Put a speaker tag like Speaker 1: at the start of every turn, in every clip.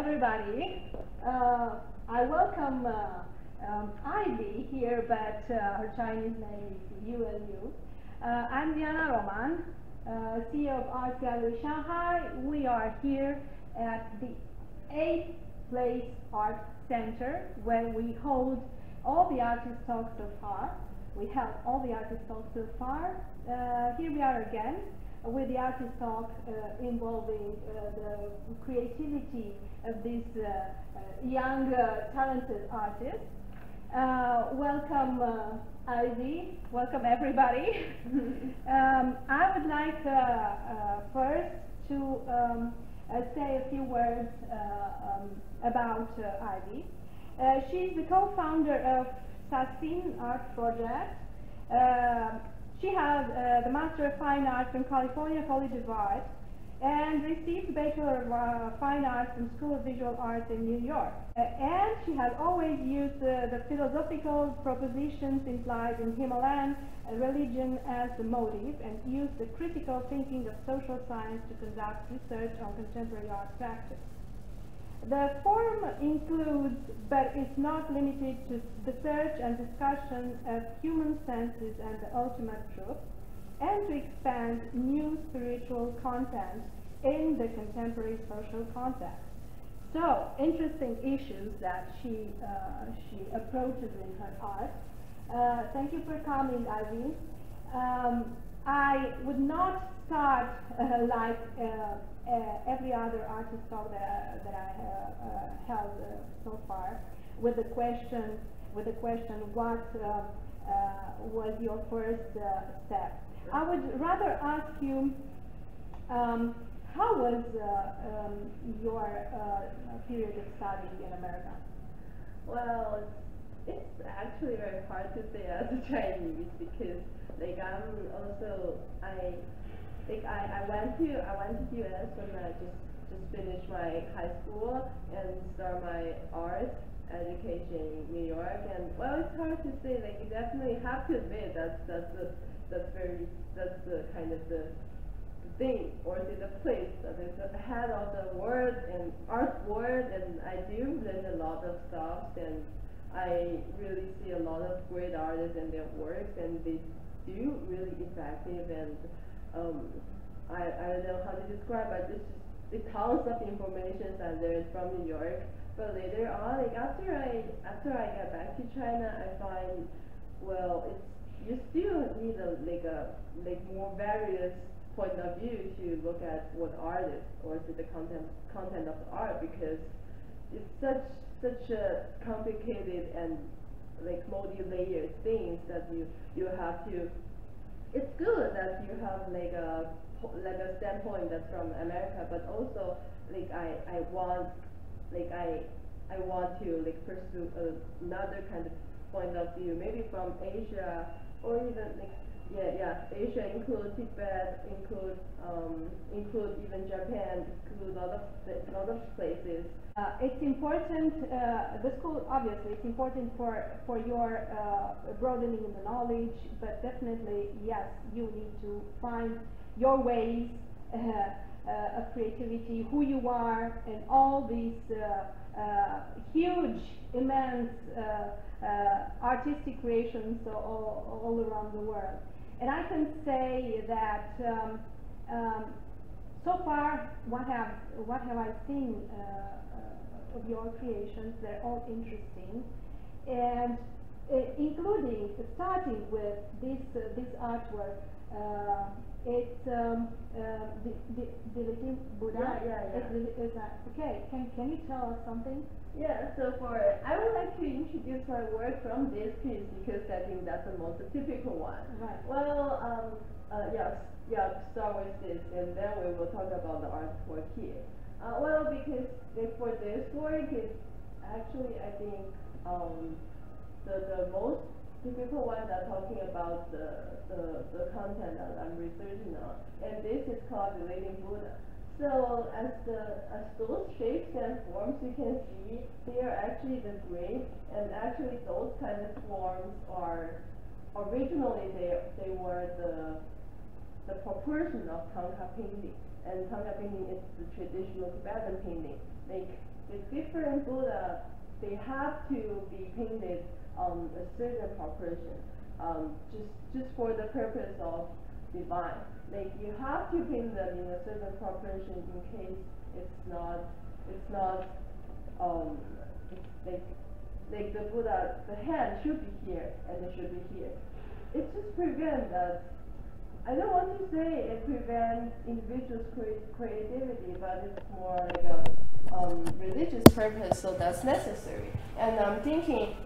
Speaker 1: everybody. Uh, I welcome uh, um, Ivy here, but uh, her Chinese name is Yu. Uh, I'm Diana Roman, uh, CEO of Art Gallery Shanghai. We are here at the Eighth Place Art Center, where we hold all the artist talks so far. We held all the artist talks so far. Here we are again with the artist talk uh, involving uh, the creativity of these uh, uh, young, uh, talented artists. welcome, Ivy. Welcome, everybody. um, I would like first to um, say a few words um, about Ivy. she's the co-founder of Sassin Art Project. She has uh, the Master of Fine Arts from California College of Art and received Bachelor of uh, Fine Arts from School of Visual Arts in New York. Uh, and she has always used the philosophical propositions implied in Himalayan religion as the motive and used the critical thinking of social science to conduct research on contemporary art practice. The forum includes, but is not limited to, the search and discussion of human senses and the ultimate truth, and to expand new spiritual content in the contemporary social context. So, interesting issues that she, uh, she approaches in her art. Uh, thank you for coming, Ivy. Um, I would not start uh, like every other artist talk that, that I have uh, held uh, so far with the question, with the question, what was your first step? I would rather ask you, um, how was um, your period of study in America?
Speaker 2: Well, it's actually very hard to say as a Chinese because like I'm also I like I, I went to I went to US when I just just finished my high school and start my art education in New York. And well it's hard to say like you definitely have to admit that's that's the that's very that's the kind of the, thing or the, the place that is ahead of the world and art world. And I do learn a lot of stuff and I really see a lot of great artists and their works and they do really effective and um, I, I don't know how to describe, but it's just the tons of information that there is from New York. But later on, like after I after I get back to China, I find well, it's you still need a like a like more various point of view to look at what art is or to the content content of the art because it's such such a complicated and like multi-layered things that you you have to it's good that you have like a like a standpoint that's from America, but also like I I want like I I want to like pursue another kind of point of view, maybe from Asia or even like yeah yeah Asia include Tibet, include um include even Japan, include a lot of a lot of places.
Speaker 1: Uh, it's important, uh, the school, obviously, it's important for, for your uh, broadening in the knowledge, but definitely, yes, you need to find your ways uh, uh, of creativity, who you are, and all these uh, huge, immense artistic creations all, all around the world. And I can say that um, um, so far, what have what have I seen of your creations. They're all interesting. And uh, including, starting with this, uh, this artwork, uh, it's um, uh, the, the, the little Buddha.
Speaker 2: Yeah, yeah, yeah.
Speaker 1: It's, it's, uh, okay, can, can you tell us something?
Speaker 2: Yeah, so for, I would like to introduce my work from this piece because I think that's the most typical one.
Speaker 1: Right.
Speaker 2: Well, um, uh, yes, yeah, start with this and then we will talk about the artwork here. Uh, well, because for this work, it's actually, I think, um, the, the most typical one that talking about the, the, the content that I'm researching on. And this is called Relating Buddha. So as the as those shapes and forms you can see, they are actually the green, and actually those kind of forms are originally they they were the the proportion of Thangka painting and Thangka painting is the traditional Tibetan painting. Like the different Buddha, they have to be painted um, a certain proportion, um, just just for the purpose of divine. Like you have to paint them in a certain proportion in case it's not it's not um, like like the Buddha, the hand should be here and it should be here. It just prevents that. I don't want to say it prevents individuals' cre- creativity, but it's more like a um, religious purpose, so that's necessary. And I'm thinking,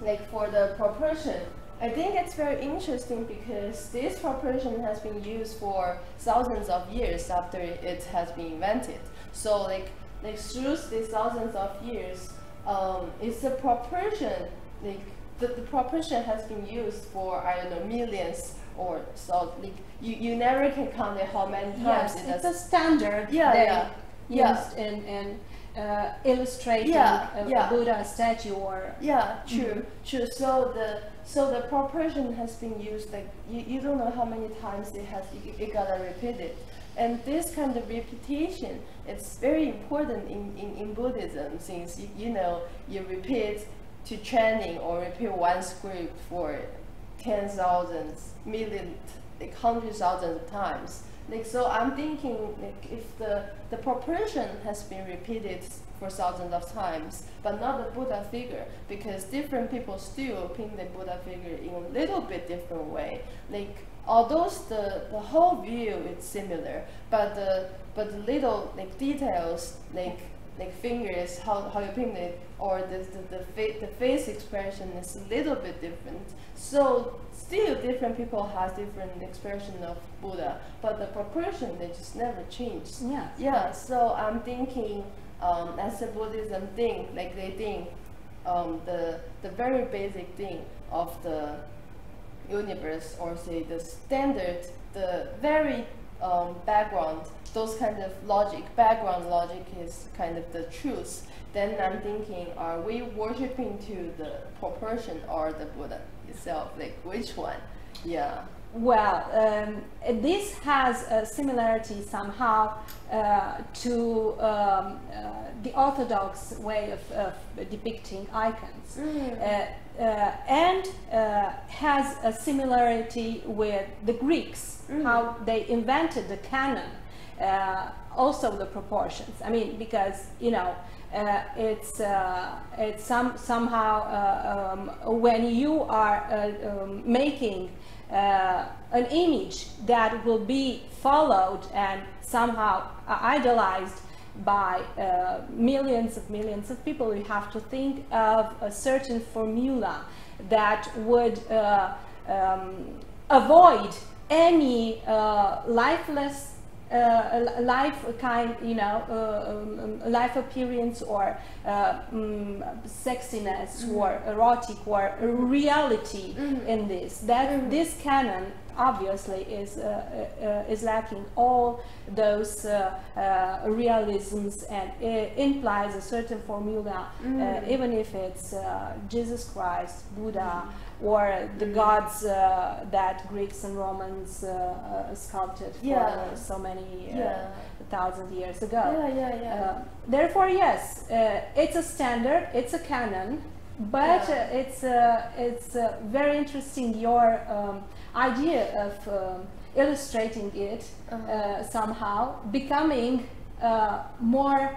Speaker 2: like for the proportion, I think it's very interesting because this proportion has been used for thousands of years after it has been invented. So like like through these thousands of years, um, it's a proportion like the, the proportion has been used for I don't know millions or so like you, you never can count it how many times
Speaker 1: Yes,
Speaker 2: it
Speaker 1: it's a standard
Speaker 2: Yeah, yeah, yeah.
Speaker 1: used in, in uh, illustrating
Speaker 2: Yeah,
Speaker 1: a,
Speaker 2: yeah.
Speaker 1: Buddha statue or
Speaker 2: Yeah, true, true. So the so the proportion has been used like you, you don't know how many times it has it, it gotta repeat it. And this kind of repetition it's very important in, in, in Buddhism since you, you know you repeat to training or repeat one script for ten thousands, million, like hundred thousands of times. Like so, I'm thinking like if the the proportion has been repeated for thousands of times, but not the Buddha figure, because different people still paint the Buddha figure in a little bit different way. Like although the the whole view is similar, but the but the little like details like like fingers, how, how you paint it, or the the, the, fa- the face expression is a little bit different. So still different people have different expression of Buddha, but the proportion they just never change.
Speaker 1: Yeah.
Speaker 2: Yeah, so I'm thinking um, as a Buddhism thing, like they think um, the the very basic thing of the universe or say the standard, the very um, background, those kind of logic, background logic is kind of the truth. Then I'm thinking, are we worshiping to the proportion or the Buddha itself? Like which one? Yeah.
Speaker 1: Well, um, this has a similarity somehow uh, to um, uh, the Orthodox way of, of depicting icons. Uh, uh, and uh, has a similarity with the Greeks, how they invented the canon, uh, also the proportions. I mean, because you know, uh, it's uh, it's some somehow uh, um, when you are uh, um, making uh, an image that will be followed and somehow idolized by millions of millions of people, you have to think of a certain formula that would um, avoid any lifeless uh, a life kind, you know, uh, um, um, life appearance or uh, um, sexiness or erotic or reality in this. That this canon obviously is uh, uh, is lacking all those uh, uh, realisms and it implies a certain formula, uh, even if it's uh, Jesus Christ, Buddha, or the gods uh, that Greeks and Romans uh, uh, sculpted for
Speaker 2: Yeah.
Speaker 1: so many uh,
Speaker 2: Yeah.
Speaker 1: thousand years ago.
Speaker 2: Yeah, yeah, yeah.
Speaker 1: Uh, therefore, yes, uh, it's a standard, it's a canon, but
Speaker 2: Yeah.
Speaker 1: uh, it's uh, it's uh, very interesting your um, idea of um, illustrating it
Speaker 2: Uh-huh.
Speaker 1: uh, somehow, becoming uh, more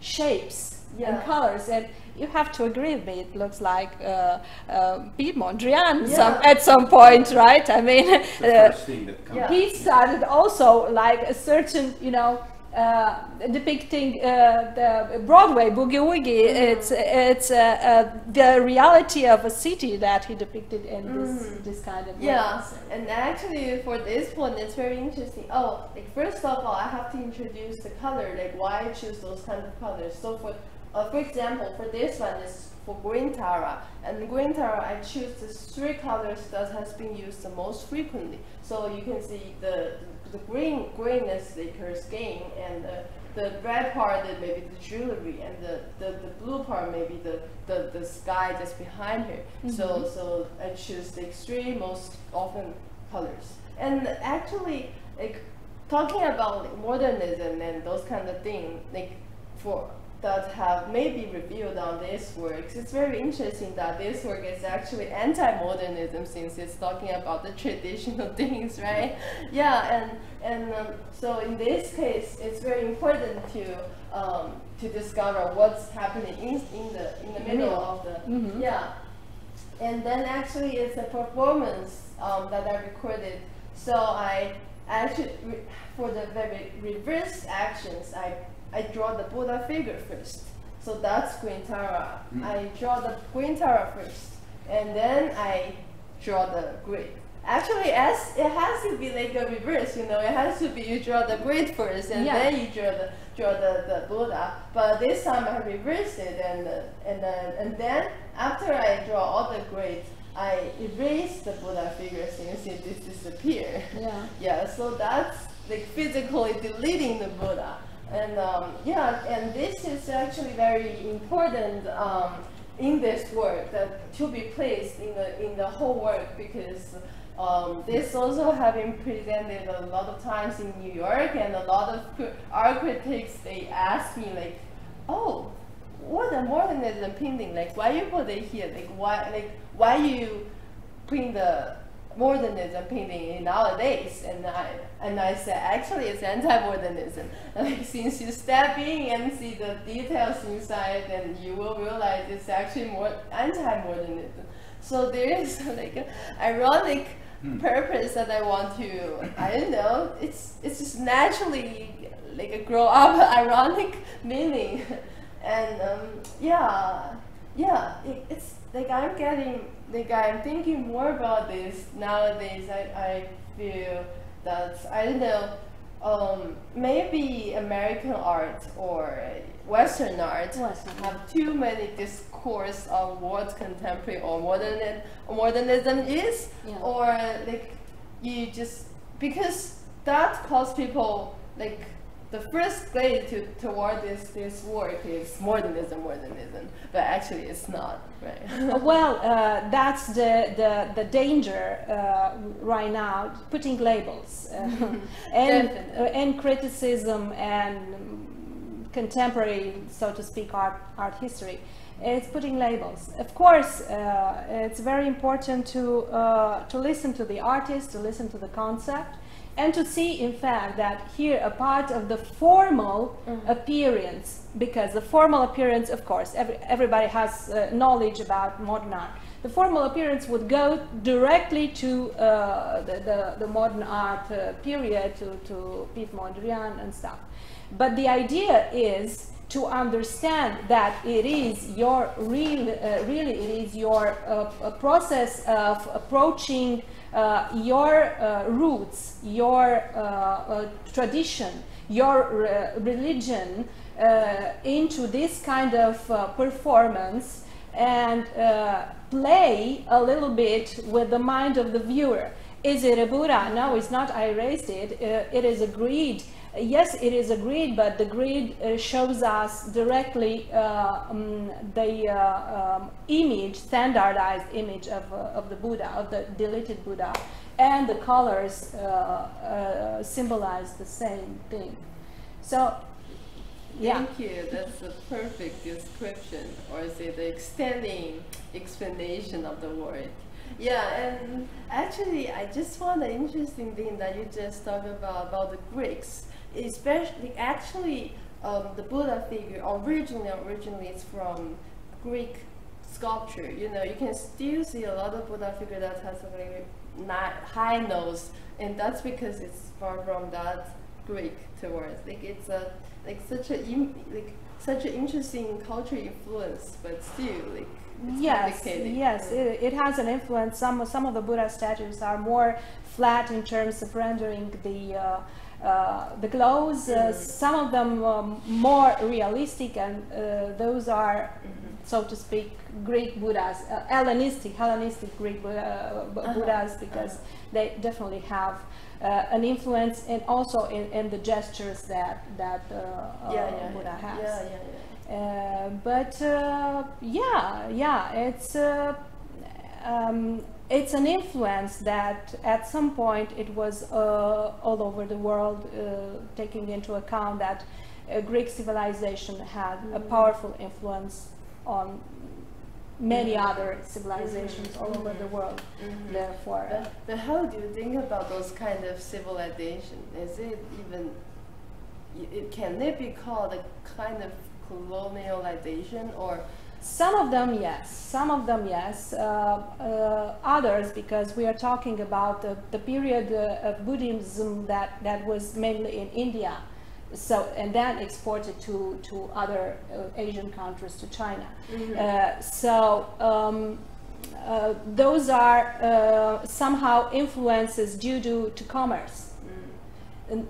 Speaker 1: shapes and colors and. You have to agree with me. It looks like uh, uh, Piet Mondrian
Speaker 2: Yeah.
Speaker 1: some, at some point, right? I mean,
Speaker 3: the
Speaker 1: uh,
Speaker 3: thing that comes.
Speaker 2: Yeah.
Speaker 1: he started also like a certain, you know, uh, depicting uh, the Broadway boogie woogie. It's it's uh, uh, the reality of a city that he depicted in this this kind of
Speaker 2: Yeah,
Speaker 1: ways.
Speaker 2: and actually for this one, it's very interesting. Oh, like first of all, I have to introduce the color, like why I choose those kind of colors. So for, uh, for example, for this one is for green Tara, and green Tara, I choose the three colors that has been used the most frequently. So you can see the the green green is like her skin, and the the red part is maybe the jewelry, and the, the, the blue part maybe the, the, the sky just behind her. So so I choose the three most often colors. And actually, like talking about like, modernism and those kind of things, like for that have maybe revealed on this work. It's very interesting that this work is actually anti-modernism since it's talking about the traditional things, right? Yeah, and and um, so in this case, it's very important to um, to discover what's happening in, in the in the middle of the
Speaker 1: Mm -hmm.
Speaker 2: yeah. And then actually, it's a performance um, that I recorded. So I actually for the very reverse actions, I I draw the Buddha figure first. So that's green Tara.
Speaker 3: Mm.
Speaker 2: I draw the green Tara first, and then I draw the grid. Actually, as it has to be like a reverse, you know, it has to be you draw the grid first, and
Speaker 1: Yeah.
Speaker 2: then you draw the draw the, the Buddha. But this time I reversed it, and uh, and then and then after I draw all the grids, I erase the Buddha figure since it dis- disappear.
Speaker 1: Yeah.
Speaker 2: Yeah, so that's like physically deleting the Buddha. And um, yeah, and this is actually very important um, in this work that to be placed in the in the whole work because um, this also have been presented a lot of times in New York and a lot of art critics they ask me like, oh, what more than the modernism painting like? Why you put it here? Like why like why you putting the modernism painting nowadays. And I and I said actually it's anti-modernism. Like since you step in and see the details inside then you will realize it's actually more anti-modernism. So there is like an ironic
Speaker 3: Hmm.
Speaker 2: purpose that I want to I don't know it's it's just naturally like a grow up ironic meaning. And um, yeah yeah it, it's like I'm getting like I'm thinking more about this nowadays. I, I feel that I don't know. Um, maybe American art or Western art
Speaker 1: Western.
Speaker 2: have too many discourse on what contemporary or modern modernism is,
Speaker 1: Yeah.
Speaker 2: or like you just because that cause people like the first to toward this this work is modernism, modernism, but actually it's not, right?
Speaker 1: Well, uh, that's the, the, the danger uh, right now, putting labels uh, and, uh, and criticism and contemporary, so to speak, art, art history. It's putting labels. Of course, uh, it's very important to, uh, to listen to the artist, to listen to the concept, and to see, in fact, that here a part of the formal appearance, because the formal appearance, of course, every, everybody has uh, knowledge about modern art. The formal appearance would go directly to uh, the, the, the modern art uh, period, to, to Piet Mondrian and stuff. But the idea is to understand that it is your real, uh, really it is your uh, process of approaching your uh, roots, your uh, uh, tradition, your uh, religion uh, into this kind of uh, performance and uh, play a little bit with the mind of the viewer. Is it a Buddha? No, it's not. I erased it. Uh, it is a grid. Yes, it is a grid, but the grid uh, shows us directly uh, um, the uh, um, image, standardized image of, uh, of the Buddha, of the deleted Buddha, and the colors uh, uh, symbolize the same thing. So, yeah.
Speaker 2: Thank you. That's a perfect description, or is it the extending explanation of the word? Yeah, and actually, I just found an interesting thing that you just talked about about the Greeks, especially actually um, the Buddha figure originally originally it's from Greek sculpture. You know, you can still see a lot of Buddha figure that has a very high nose, and that's because it's far from that Greek towards like it's a like such a im- like such an interesting cultural influence, but still like it's
Speaker 1: Yes, yes, it, it has an influence. Some some of the Buddha statues are more flat in terms of rendering the uh, uh, the clothes. Uh, some of them um, more realistic, and uh, those are,
Speaker 2: Mhm.
Speaker 1: so to speak, Greek Buddhas, uh, Hellenistic, Hellenistic Greek Buddha,
Speaker 2: Uh-huh,
Speaker 1: Buddhas, because
Speaker 2: uh-huh.
Speaker 1: they definitely have uh, an influence, and also in, in the gestures that that uh, uh,
Speaker 2: yeah, yeah,
Speaker 1: Buddha
Speaker 2: yeah.
Speaker 1: has.
Speaker 2: Yeah, yeah, yeah.
Speaker 1: Uh, but uh, yeah, yeah, it's uh, um, it's an influence that at some point it was uh, all over the world, uh, taking into account that uh, Greek civilization had a
Speaker 2: Mm.
Speaker 1: powerful influence on many
Speaker 2: Mhm.
Speaker 1: other civilizations
Speaker 2: Mhm,
Speaker 1: all over the world.
Speaker 2: Mhm.
Speaker 1: Therefore,
Speaker 2: But, but how do you think about those kind of civilization? Is it even, it, can it be called a kind of colonialization or?
Speaker 1: Some of them, yes. Some of them, yes. Uh, uh, others, because we are talking about the, the period uh, of Buddhism that, that was mainly in India, so and then exported to to other uh, Asian countries, to China. Uh, so um, uh, those are uh, somehow influences due to, to commerce,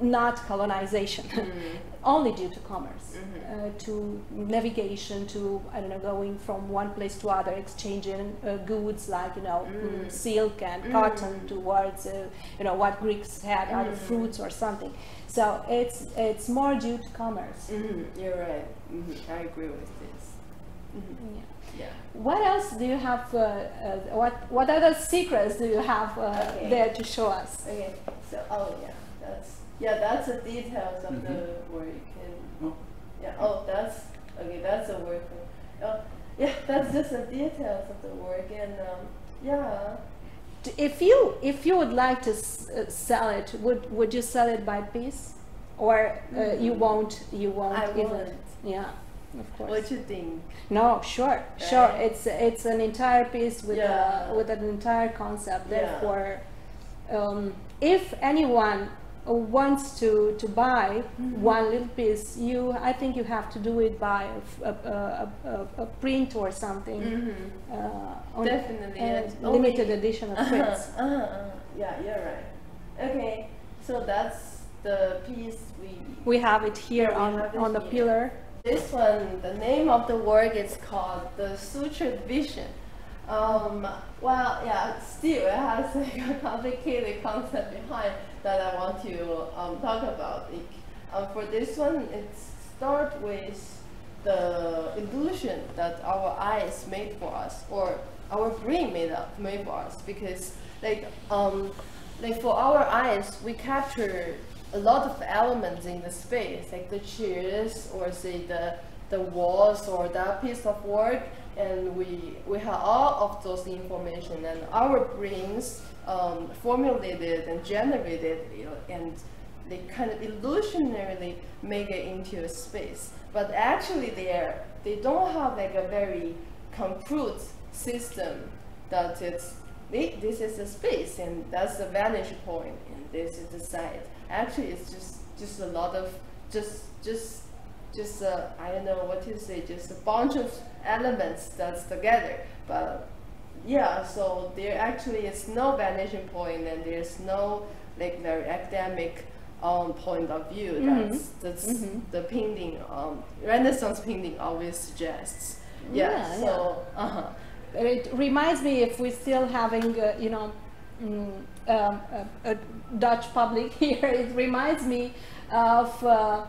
Speaker 1: not colonization. Only due to commerce, uh, to navigation, to I don't know, going from one place to other, exchanging uh, goods like you know mm,
Speaker 2: Mm.
Speaker 1: silk and
Speaker 2: Mm.
Speaker 1: cotton towards uh, you know what Greeks had, other
Speaker 2: Mm.
Speaker 1: fruits or something. So it's it's more due to commerce.
Speaker 2: hmm You're right. hmm I agree with this. hmm
Speaker 1: Yeah.
Speaker 2: Yeah.
Speaker 1: What else do you have? Uh, uh, what what other secrets do you have uh,
Speaker 2: Okay.
Speaker 1: there to show us?
Speaker 2: Okay. So oh yeah, that's yeah that's the details of the work and
Speaker 3: Oh.
Speaker 2: yeah oh that's okay that's the work. Oh yeah that's just the details of the work and um, yeah.
Speaker 1: If you if you would like to s- uh, sell it, would would you sell it by piece, or uh, you
Speaker 2: Mm.
Speaker 1: won't you won't
Speaker 2: I
Speaker 1: even?
Speaker 2: won't.
Speaker 1: Yeah, of course.
Speaker 2: What you think?
Speaker 1: no, sure, sure. It's it's an entire piece with
Speaker 2: Yeah.
Speaker 1: a, with an entire concept.
Speaker 2: Yeah.
Speaker 1: Therefore, um, if anyone wants to to buy
Speaker 2: Mhm.
Speaker 1: one little piece, you I think you have to do it by a a print or something.
Speaker 2: Mm-hmm.
Speaker 1: Uh, on-
Speaker 2: Definitely,
Speaker 1: and
Speaker 2: and only-
Speaker 1: limited edition of prints.
Speaker 2: Uh-huh, uh-huh. Yeah, you're right. Okay, so that's the piece we.
Speaker 1: We have it here
Speaker 2: Yeah,
Speaker 1: on,
Speaker 2: it
Speaker 1: on the
Speaker 2: here.
Speaker 1: pillar.
Speaker 2: This one, the name of the work is called the Sutured Vision. Um, well, yeah, still it has like a complicated concept behind that I want to um, talk about. It, um, for this one, it starts with the illusion that our eyes made for us, or our brain made up made for us, because like um, like for our eyes, we capture a lot of elements in the space, like the chairs or say the the walls or that piece of work, and we we have all of those information, and our brains um, formulated and generated, you know, and they kind of illusionarily make it into a space. But actually, they are they don't have like a very complete system that it's this is a space and that's the vantage point and this is the side. Actually, it's just just a lot of just just just uh, I don't know what to say, just a bunch of elements that's together. But yeah, so there actually is no vanishing point and there's no like very academic um, point of view.
Speaker 1: Mhm.
Speaker 2: That's that's
Speaker 1: Mhm.
Speaker 2: the painting um, Renaissance painting always suggests. Yeah.
Speaker 1: Yeah,
Speaker 2: so uh huh.
Speaker 1: It reminds me if we're still having, uh, you know, mm, um, a, a Dutch public here, it reminds me of uh,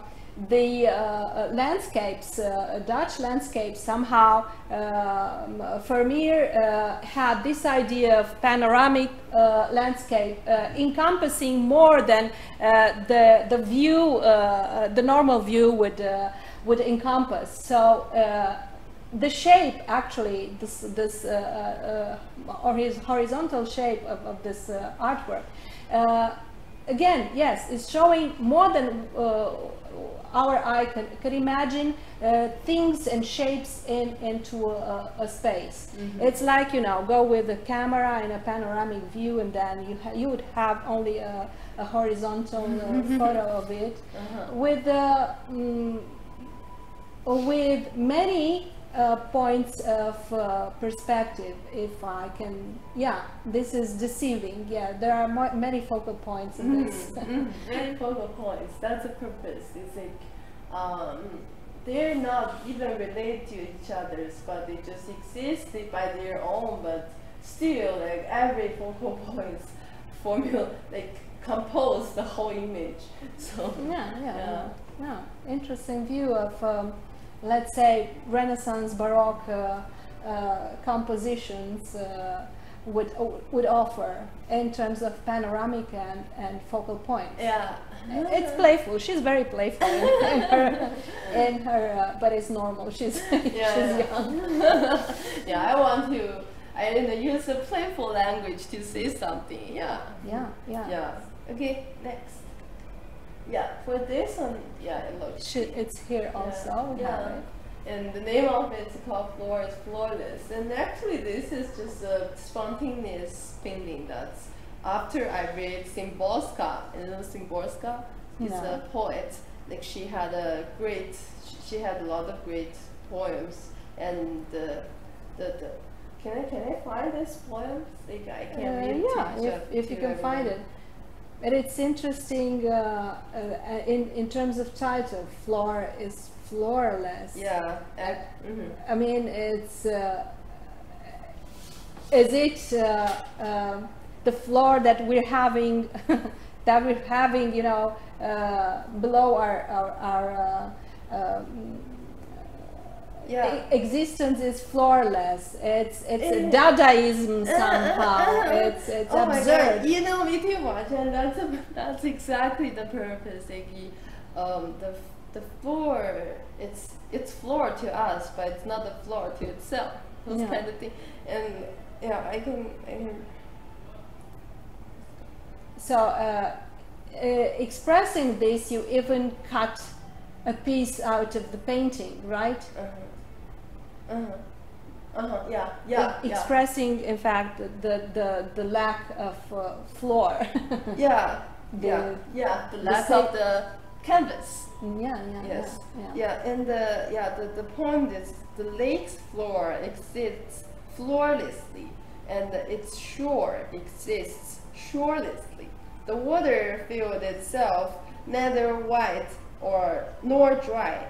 Speaker 1: the uh, uh, landscapes, uh, Dutch landscapes. Somehow, um, Vermeer uh, had this idea of panoramic uh, landscape uh, encompassing more than uh, the, the view, uh, uh, the normal view would, uh, would encompass. So, uh, the shape actually this this uh, uh, or his horizontal shape of, of this uh, artwork uh, again yes is showing more than uh, our eye can, can imagine uh, things and shapes in into a, a space. It's like you know go with a camera in a panoramic view and then you ha- you would have only a, a horizontal uh, photo of it
Speaker 2: Uh-huh.
Speaker 1: with uh, mm, with many uh, points of uh, perspective if i can yeah this is deceiving yeah there are many focal points in this
Speaker 2: Mhm. Very focal points. That's the purpose. It's like um, they're not even related to each other's but they just exist by their own. But still, like every focal points formula like compose the whole image. So
Speaker 1: yeah yeah
Speaker 2: Yeah.
Speaker 1: yeah interesting view of um, let's say renaissance baroque uh, uh, compositions uh, would would offer in terms of panoramic and, and focal points.
Speaker 2: Yeah.
Speaker 1: It's playful. She's very playful in, her, in her uh, but it's normal. She's
Speaker 2: Yeah.
Speaker 1: she's young.
Speaker 2: yeah, I want to. I know, use a playful language to say something. Yeah.
Speaker 1: Yeah, yeah.
Speaker 2: Yeah. Okay. Next. Yeah. For this one, yeah, it looks.
Speaker 1: She, it's here also.
Speaker 2: Yeah.
Speaker 1: it.
Speaker 2: And the name of it's called Floor is Floorless. And actually, this is just a spontaneous painting that's after I read Szymborska. You know Szymborska? She's
Speaker 1: No.
Speaker 2: a poet. Like she had a great, she had a lot of great poems. And the, the, the can I can I find this poem? Like I
Speaker 1: Uh,
Speaker 2: can read
Speaker 1: yeah, if, if you can find it. But it's interesting uh, uh, in, in terms of title. Floor is floorless.
Speaker 2: Yeah. And, mhm.
Speaker 1: I mean, it's. Uh, is it uh, um the floor that we're having, that we're having, you know, uh, below our our, our uh, um,
Speaker 2: Yeah.
Speaker 1: existence is floorless. It's it's
Speaker 2: Eh.
Speaker 1: Dadaism somehow. It's it's
Speaker 2: oh
Speaker 1: absurd.
Speaker 2: You know, me too much, and that's a, that's exactly the purpose. Like, um, the the floor, it's it's floor to us, but it's not the floor to itself. Those
Speaker 1: Yeah.
Speaker 2: kind of thing, and yeah, I can I can.
Speaker 1: So, uh, uh, expressing this, you even cut a piece out of the painting, right?
Speaker 2: Uh huh. Uh huh. Uh huh. Yeah. Yeah.
Speaker 1: E- Expressing, in fact, the, the, the lack of uh, floor.
Speaker 2: Yeah.
Speaker 1: the-
Speaker 2: yeah. Yeah. The
Speaker 1: the
Speaker 2: lack
Speaker 1: sa-
Speaker 2: of the canvas.
Speaker 1: yeah, yeah,
Speaker 2: Yes.
Speaker 1: yeah.
Speaker 2: Yeah, and the yeah the, the point is the lake's floor exists floorlessly, and its shore exists shorelessly. The water field itself neither white or nor dry.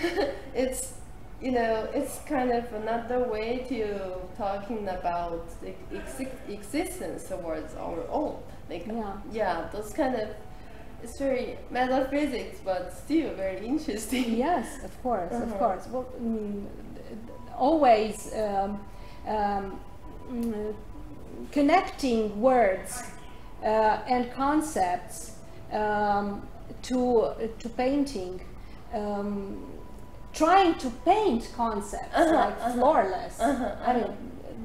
Speaker 2: it's you know it's kind of another way to talking about the exi- existence towards our own. Like
Speaker 1: Yeah.
Speaker 2: yeah, those kind of it's very metaphysics, but still very interesting.
Speaker 1: Yes, of course, of
Speaker 2: Uh-huh.
Speaker 1: course. Well, mm, always um, um, connecting words uh, and concepts um, to to painting, um, trying to paint concepts
Speaker 2: Uh-huh,
Speaker 1: like
Speaker 2: uh-huh.
Speaker 1: floorless.
Speaker 2: Uh-huh,
Speaker 1: I mean,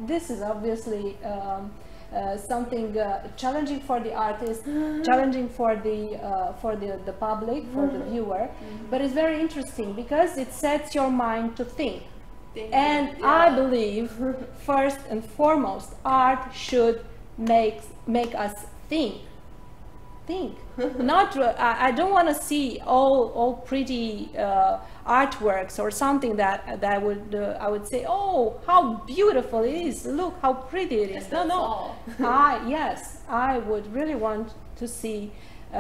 Speaker 1: this is obviously. Um, uh, something uh, challenging for the artist, challenging for the uh, for the, the public, for the viewer, but it's very interesting because it sets your mind to think. And I believe, first and foremost, art should make make us think. Think. Not. I, don't want to see all all pretty uh, artworks or something that that would uh, I would say, oh, how beautiful it is! Look how pretty it is. No, no. I yes, I would really want to see uh,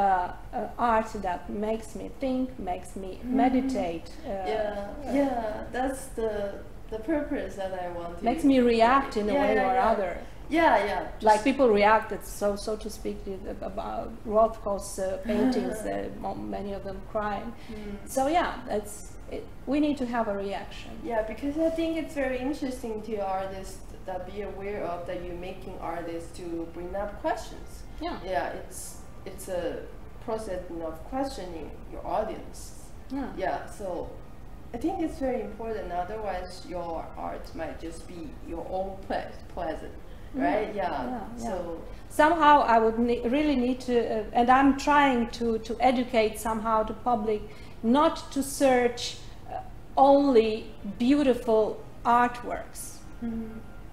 Speaker 1: uh, art that makes me think, makes me meditate. Uh,
Speaker 2: yeah, yeah, that's the the purpose that I want
Speaker 1: makes me react in a
Speaker 2: Yeah,
Speaker 1: way
Speaker 2: yeah,
Speaker 1: or
Speaker 2: yeah.
Speaker 1: other.
Speaker 2: Yeah, yeah.
Speaker 1: Like people reacted, so so to speak, about Rothko's uh, paintings. uh, many of them crying.
Speaker 2: Mm.
Speaker 1: So yeah, that's it, we need to have a reaction.
Speaker 2: Yeah, because I think it's very interesting to artists that be aware of that you're making artists to bring up questions.
Speaker 1: Yeah,
Speaker 2: Yeah, it's it's a process of questioning your audience.
Speaker 1: yeah.
Speaker 2: Yeah, so I think it's very important. Otherwise, your art might just be your own ple- pleasant, right? Yeah.
Speaker 1: yeah, yeah.
Speaker 2: So
Speaker 1: somehow I would ne- really need to, uh, and I'm trying to, to educate somehow the public not to search uh, only beautiful artworks,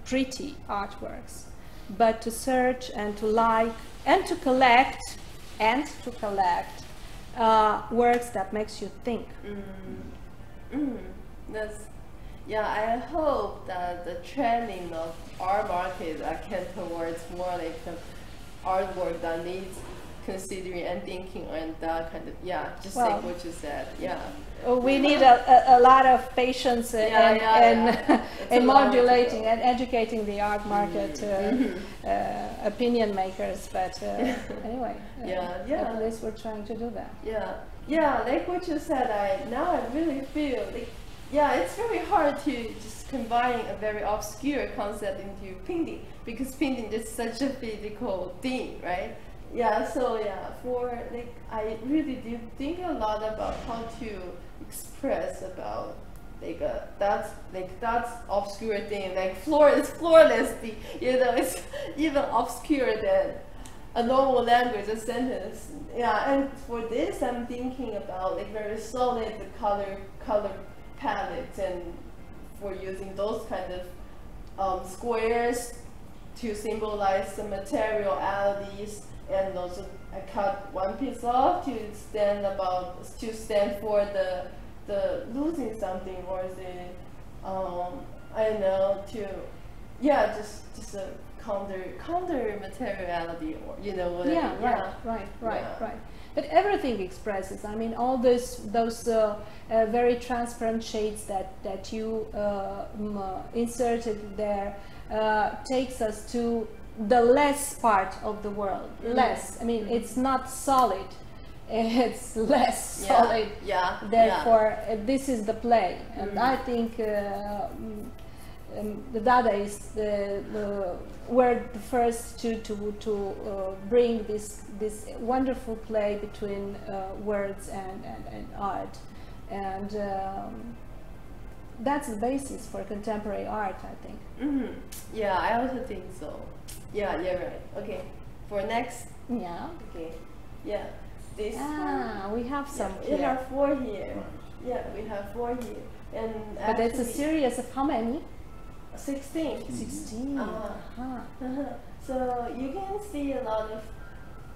Speaker 1: pretty artworks, but to search and to like and to collect and to collect uh, works that makes you think.
Speaker 2: Mm, mm, that's yeah. I hope that the trending of our market are can towards more like the artwork that needs considering and thinking and that kind of yeah. Just
Speaker 1: Well-
Speaker 2: like what you said. Yeah.
Speaker 1: Uh, We need a, a, a lot of patience uh,
Speaker 2: Yeah,
Speaker 1: and,
Speaker 2: yeah,
Speaker 1: and,
Speaker 2: yeah.
Speaker 1: And
Speaker 2: a long way to
Speaker 1: modulating and educating the art market uh,
Speaker 2: Mhm.
Speaker 1: uh, opinion makers. But uh, anyway, uh,
Speaker 2: Yeah, yeah.
Speaker 1: at least we're trying to do that.
Speaker 2: Yeah, yeah, like what you said, I now I really feel like, yeah, it's very hard to just combine a very obscure concept into painting because painting is such a physical thing, right? Yeah, so yeah, for like I really did think a lot about how to express about like uh, that's like that's obscure thing like floor is floorless thing, you know it's even obscure than a normal language a sentence yeah and for this i'm thinking about like very solid color color palettes and for using those kind of um, squares to symbolize the materialities. And also I cut one piece off to stand about to stand for the the losing something or the um, I don't know to yeah just just a counter counter materiality or you know whatever.
Speaker 1: yeah right right right
Speaker 2: Yeah.
Speaker 1: right but everything expresses i mean all those those uh, uh, very transparent shades that that you uh, uh, inserted there uh, takes us to the less part of the world
Speaker 2: Mhm.
Speaker 1: less i mean it's not solid it's less
Speaker 2: Yeah.
Speaker 1: solid
Speaker 2: Yeah.
Speaker 1: therefore uh, this is the play and
Speaker 2: Mhm.
Speaker 1: i think uh, mm, um, the Dadaists uh, uh, were the first to to to uh, bring this this wonderful play between uh, words and, and, and art, and um, that's the basis for contemporary art, I think.
Speaker 2: hmm Yeah, I also think so. Yeah, you're right. Okay, for next.
Speaker 1: Yeah.
Speaker 2: Okay. Yeah. This.
Speaker 1: Ah, we have some
Speaker 2: yeah, we have four here. Yeah, we have four here, and
Speaker 1: but it's a series of how many?
Speaker 2: 16.
Speaker 1: Sixteen.
Speaker 2: Ah.
Speaker 1: Uh-huh.
Speaker 2: so you can see a lot of,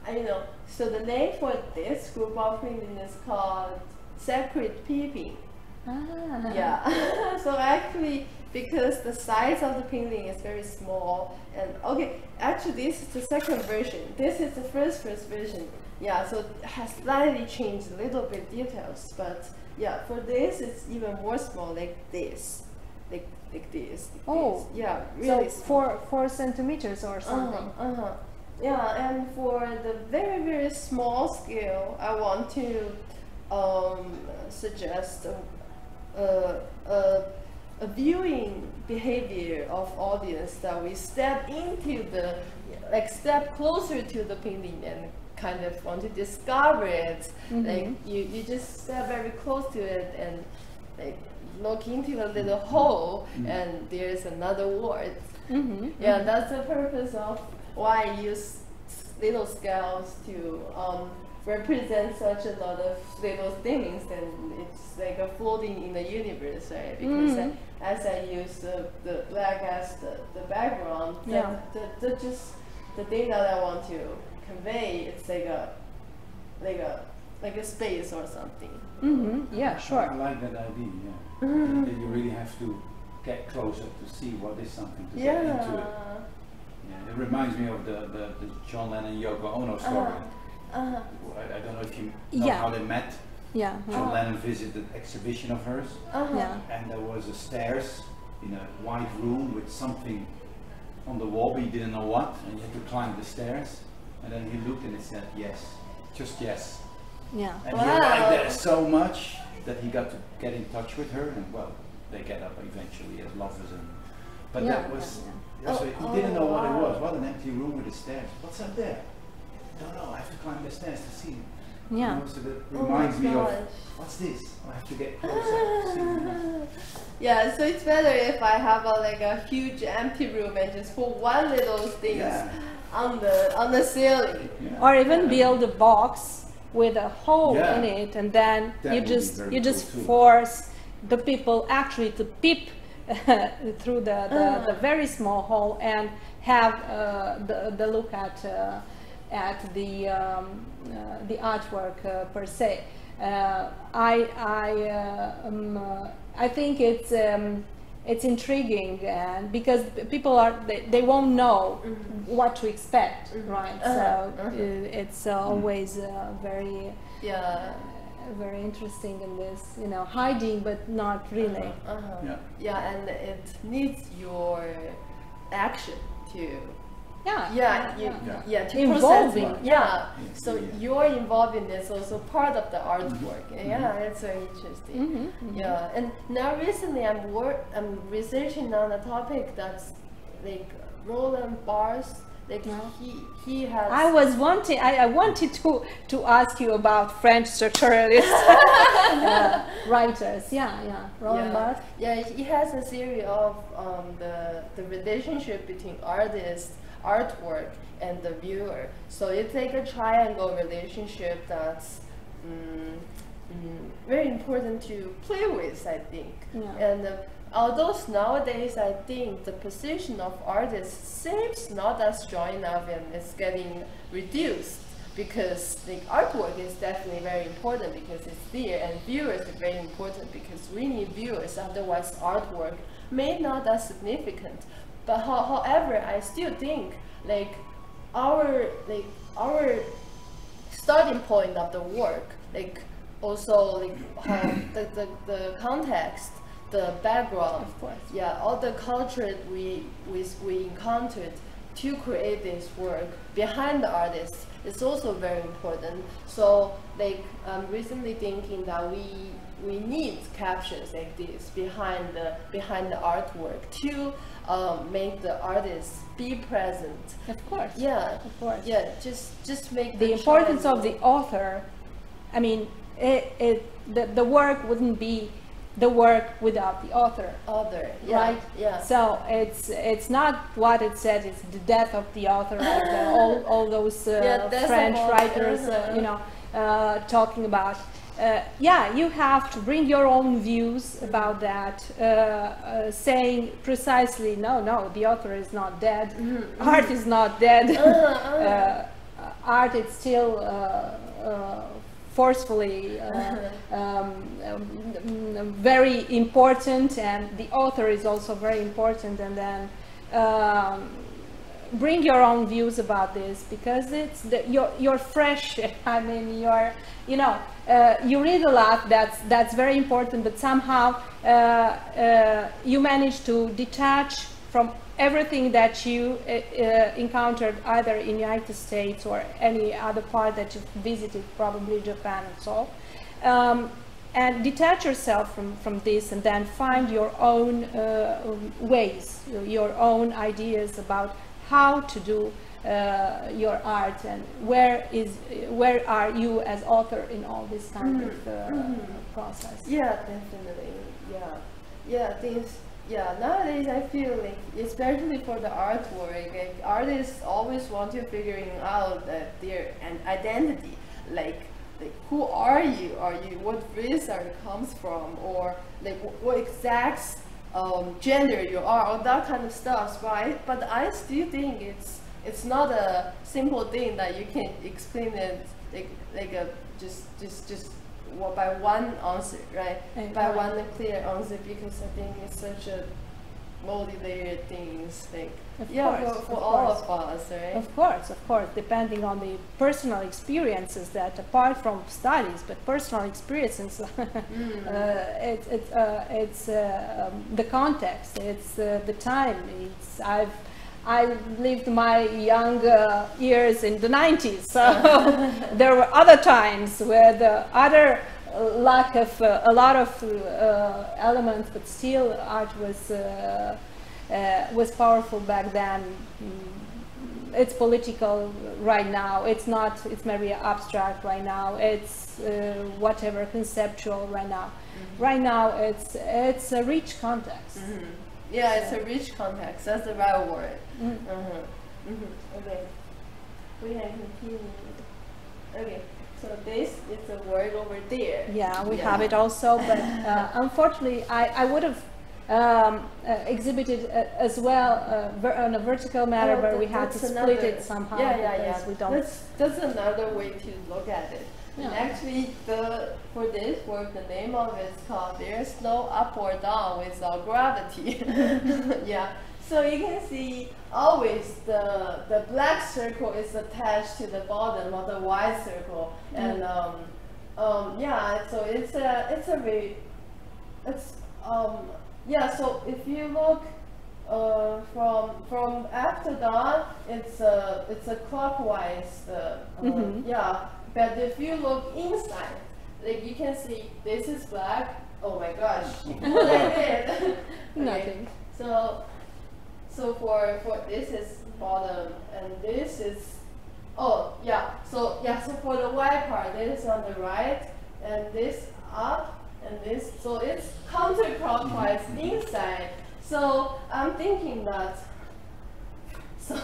Speaker 2: I don't know. So the name for this group of painting is called Sacred Peeping.
Speaker 1: Ah.
Speaker 2: Yeah. so actually, because the size of the painting is very small, and okay, actually this is the second version. This is the first first version. Yeah. So it has slightly changed a little bit details, but yeah, for this it's even more small, like this, like like this. Like
Speaker 1: Oh.
Speaker 2: This. Yeah.
Speaker 1: So
Speaker 2: Really small.
Speaker 1: four four centimeters or something.
Speaker 2: Uh-huh, uh-huh. Yeah, and for the very, very small scale, I want to um, suggest a, a, a, a viewing behavior of audience that we step into the, like step closer to the painting and kind of want to discover it. Like
Speaker 1: Mhm.
Speaker 2: you, you just step very close to it and like look into the little hole and there's another world.
Speaker 1: Mm-hmm.
Speaker 2: Yeah, that's the purpose of why I use little scales to um, represent such a lot of little things, and it's like a floating in the universe, right? Because
Speaker 1: Mhm.
Speaker 2: I, as I use the, the black as the, the background,
Speaker 1: Yeah.
Speaker 2: the, the just the thing that I want to convey, it's like a like a like a space or something.
Speaker 1: Mm-hmm. Yeah, sure I
Speaker 3: like that idea, yeah. That that you really have to get closer to see what is something to get into it.
Speaker 2: Yeah.
Speaker 3: Yeah, it reminds me of the, the, the John Lennon Yoko Ono story.
Speaker 2: Uh-huh.
Speaker 3: I, I don't know if you know
Speaker 1: Yeah.
Speaker 3: how they met.
Speaker 1: Yeah.
Speaker 3: John
Speaker 2: Oh.
Speaker 3: Lennon visited an exhibition of hers,
Speaker 2: Uh-huh.
Speaker 1: Yeah.
Speaker 3: and there was a stairs in a white room with something on the wall, but he didn't know what, and you had to climb the stairs. And then he looked and he said, yes, just yes.
Speaker 1: Yeah.
Speaker 3: And
Speaker 2: Wow.
Speaker 3: he liked that so much that he got to get in touch with her, and well, they get up eventually as lovers. And but
Speaker 1: Yeah,
Speaker 3: that was
Speaker 1: yeah,
Speaker 3: yeah, so
Speaker 2: Oh,
Speaker 3: he didn't know what it
Speaker 2: oh,
Speaker 3: was. What an empty room with the stairs. What's up there? Don't know. I have to climb the stairs to see. You
Speaker 1: Yeah.
Speaker 3: know, so that
Speaker 2: Oh my
Speaker 3: reminds me of
Speaker 2: gosh.
Speaker 3: what's this? Oh, I have to get closer. to see.
Speaker 2: Yeah, so it's better if I have a, like a huge empty room and just put one little thing
Speaker 3: Yeah.
Speaker 2: on the on the ceiling.
Speaker 3: Yeah.
Speaker 1: Or even build a box with a hole
Speaker 3: Yeah.
Speaker 1: in it, and then
Speaker 3: That
Speaker 1: you just you just
Speaker 3: cool
Speaker 1: force the people actually to peep through the, the, the
Speaker 2: Ah.
Speaker 1: very small hole and have uh, the, the look at uh, at the um, uh, the artwork uh, per se. Uh, I I uh, um, uh, I think it's. Um, it's intriguing and because people are they, they won't know what to expect right
Speaker 2: Uh-huh,
Speaker 1: so
Speaker 2: uh-huh.
Speaker 1: uh, it's uh, always uh, very
Speaker 2: Yeah.
Speaker 1: very interesting in this you know hiding but not really
Speaker 2: Uh-huh. uh-huh.
Speaker 3: Yeah.
Speaker 2: Yeah, and it needs your action to
Speaker 1: Yeah.
Speaker 2: yeah, you,
Speaker 1: yeah.
Speaker 2: yeah. to
Speaker 1: Involving,
Speaker 2: process. Yeah.
Speaker 3: Yeah.
Speaker 2: So
Speaker 3: Yeah.
Speaker 2: your involvement is also part of the
Speaker 3: Mm-hmm.
Speaker 2: artwork. Yeah, it's very interesting.
Speaker 1: Mhm,
Speaker 2: Yeah, and now recently I'm wor- I'm researching on a topic that's like Roland Barthes. Like
Speaker 1: Yeah.
Speaker 2: he he has.
Speaker 1: I was wanting, I, I wanted to, to ask you about French structuralist uh, writers. Yeah, yeah. Roland
Speaker 2: yeah,
Speaker 1: Barthes.
Speaker 2: yeah, he has a theory of um, the the relationship between artist, artwork, and the viewer. So it's like a triangle relationship that's mm, very important to play with, I think.
Speaker 1: Yeah.
Speaker 2: And uh, although nowadays I think the position of artists seems not as strong enough and it's getting reduced because the artwork is definitely very important because it's there and viewers are very important because we need viewers otherwise artwork may not as significant but ho- however I still think like our like our starting point of the work, like also like how the, the, the context, the background,
Speaker 1: Of course.
Speaker 2: yeah, all the culture we we we encountered to create this work behind the artist is also very important. So like I'm recently thinking that we we need captions like this behind the behind the artwork to um, make the artist be present.
Speaker 1: Of course.
Speaker 2: Yeah,
Speaker 1: Of course.
Speaker 2: yeah, just just make
Speaker 1: The importance of the author, I mean, it, it, the, the work wouldn't be the work without the author.
Speaker 2: other, yeah,
Speaker 1: right?
Speaker 2: Yeah,
Speaker 1: So it's it's not what it said. It's the death of the author. Like the, all all those uh,
Speaker 2: Yeah,
Speaker 1: French
Speaker 2: author,
Speaker 1: writers, uh, you know, uh, talking about. Uh, yeah, you have to bring your own views about that, uh, uh, saying precisely, no, no, the author is not dead, art is not dead,
Speaker 2: Uh-huh,
Speaker 1: uh, art is still uh, uh, forcefully uh, um, um, very important, and the author is also very important, and then um, bring your own views about this because it's the, you're, you're fresh i mean you're you know uh, you read a lot that's that's very important but somehow uh, uh, you manage to detach from everything that you uh, uh, encountered either in the united states or any other part that you've visited probably japan and so. Um, and detach yourself from, from this and then find your own uh, ways, your own ideas about how to do uh, your art and where is where are you as author in all this kind of uh, process.
Speaker 2: yeah, definitely, yeah, yeah. Things, yeah. Nowadays, I feel like, especially for the artwork, like artists always want to figuring out that their an identity, like. Like who are you? Are you what race are you comes from, or like wh- what exact um, gender you are, all that kind of stuff, right? But I still think it's it's not a simple thing that you can explain it like like a just just just by one answer, right?
Speaker 1: Eh,
Speaker 2: by one clear answer because I think it's such a multi-layered things, like
Speaker 1: Of
Speaker 2: yeah,
Speaker 1: course,
Speaker 2: for, for
Speaker 1: of
Speaker 2: all
Speaker 1: course.
Speaker 2: of us, right?
Speaker 1: Of course, of course, depending on the personal experiences that, apart from studies, but personal experiences,
Speaker 2: Mm.
Speaker 1: uh, it's it's uh, it's uh, um, the context, it's uh, the time. It's I've I lived my young uh, years in the 90s, so there were other times where the other uh, lack of uh, a lot of uh, elements, but still art was uh, uh, was powerful back then. Mm, It's political right now. It's not. It's maybe abstract right now. It's uh, whatever conceptual right now. Right now, it's it's a rich context.
Speaker 2: Mhm. Yeah, it's a rich context. That's the right word.
Speaker 1: Mm.
Speaker 2: Mhm. Okay. We can continue. Okay. So this is the word over there.
Speaker 1: Yeah, we
Speaker 2: Yeah.
Speaker 1: have it also, but uh, unfortunately, I, I would have um, uh, exhibited uh, as well uh, ver- on a vertical manner,
Speaker 2: Oh,
Speaker 1: but
Speaker 2: that-
Speaker 1: we had to split
Speaker 2: another-
Speaker 1: it somehow
Speaker 2: Yeah, yeah, yeah.
Speaker 1: we don't.
Speaker 2: That's that's another way to look at it.
Speaker 1: Yeah.
Speaker 2: actually, the for this work, the name of it is called "There's No Up or Down Without Gravity." yeah. So you can see always the the black circle is attached to the bottom of the white circle, and um, um, yeah. So it's a it's a very it's um yeah. So if you look uh, from from after dawn, it's a it's a clockwise. Uh, uh,
Speaker 1: Mhm.
Speaker 2: Yeah, but if you look inside, like you can see this is black. Oh my gosh, what I did. Okay,
Speaker 1: Nothing.
Speaker 2: So, so for for this is bottom and this is oh yeah. So yeah. So for the white part, this is on the right and this up and this. So it's counterclockwise inside. So I'm thinking that. So,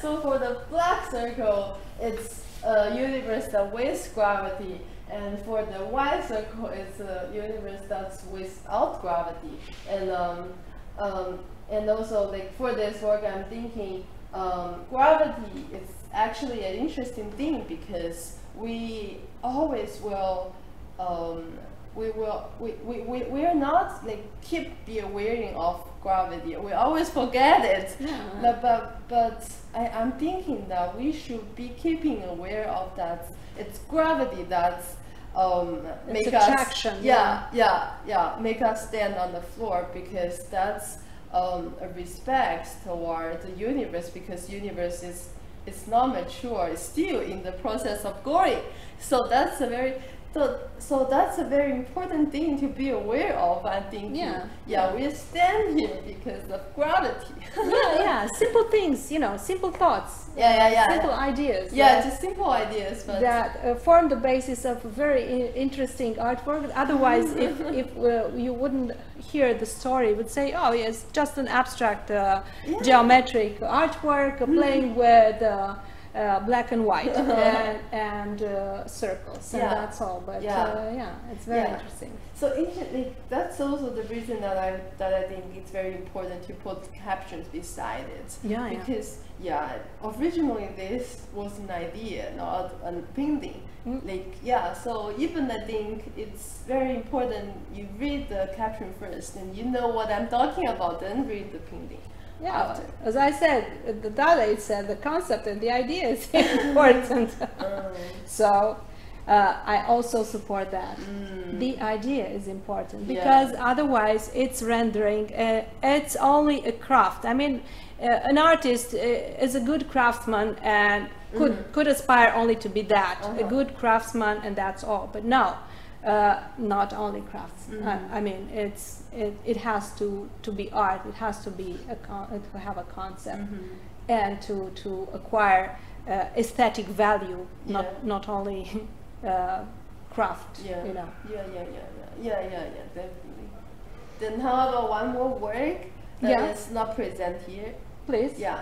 Speaker 2: so for the black circle, it's a universe that with gravity, and for the white circle, it's a universe that's without gravity. And um, um, and also like for this work, I'm thinking um, gravity is actually an interesting thing because we always will um, we will we, we, we, we are not like keep be aware of gravity. We always forget it.
Speaker 1: Yeah.
Speaker 2: but but, but I, I'm thinking that we should be keeping aware of that. It's gravity that's um,
Speaker 1: It's
Speaker 2: make
Speaker 1: attraction,
Speaker 2: us yeah. yeah yeah make us stand on the floor because that's um, a respect toward the universe because universe is it's not mature it's still in the process of growing. So that's a very so, so that's a very important thing to be aware of i think
Speaker 1: Yeah.
Speaker 2: yeah we stand here because of gravity
Speaker 1: yeah, yeah. Simple things, you know, simple thoughts.
Speaker 2: Yeah, yeah, yeah,
Speaker 1: Simple
Speaker 2: yeah.
Speaker 1: ideas.
Speaker 2: yeah just simple ideas but
Speaker 1: that uh, form the basis of a very I- interesting artwork. Otherwise, if, if uh, you wouldn't hear the story, would say, oh, yeah, it's just an abstract uh,
Speaker 2: Yeah.
Speaker 1: geometric artwork uh, playing with uh, black and white and, and uh, circles, and
Speaker 2: Yeah.
Speaker 1: that's all. But
Speaker 2: Yeah.
Speaker 1: uh, yeah, it's very
Speaker 2: Yeah.
Speaker 1: interesting.
Speaker 2: So interestingly, that's also the reason that I that I think it's very important to put captions beside it.
Speaker 1: Yeah, yeah.
Speaker 2: Because yeah, originally this was an idea, not a painting.
Speaker 1: Mm.
Speaker 2: Like yeah, so even I think it's very important you read the caption first and you know what I'm talking about, then read the painting.
Speaker 1: Yeah, as I said, the Dada said the concept and the idea is important. So uh, I also support that.
Speaker 2: mm,
Speaker 1: The idea is important
Speaker 2: Yeah.
Speaker 1: because otherwise it's rendering. Uh, it's only a craft. I mean, uh, an artist uh, is a good craftsman and could
Speaker 2: Mhm.
Speaker 1: could aspire only to be that, a
Speaker 2: Uh-huh.
Speaker 1: good craftsman, and that's all. But no, uh, not only crafts.
Speaker 2: Mhm.
Speaker 1: I, I mean, it's it, it has to to be art. It has to be a con- to have a concept
Speaker 2: mhm.
Speaker 1: and to to acquire uh, aesthetic value, not
Speaker 2: Yeah.
Speaker 1: not only uh, craft.
Speaker 2: Yeah.
Speaker 1: You know.
Speaker 2: Yeah, yeah, yeah, yeah, yeah, yeah, yeah, definitely. Then how about one more work that
Speaker 1: Yeah.
Speaker 2: is not present here?
Speaker 1: Please.
Speaker 2: Yeah.